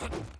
Huh?